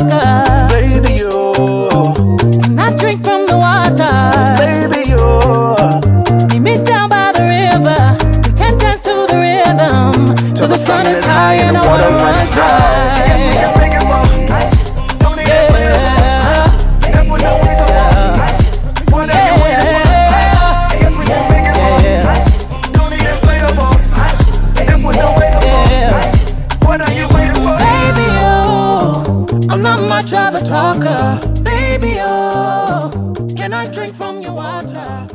soccer. Baby, you. and I drink from the water? Baby, you. Meet me down by the river. We can dance to the rhythm. Till, the, the sun, sun is high and the water runs dry. I'm not much of a talker, baby. Oh, can I drink from your water?